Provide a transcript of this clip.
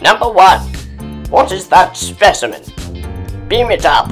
Number one. What is that specimen? Beam it up.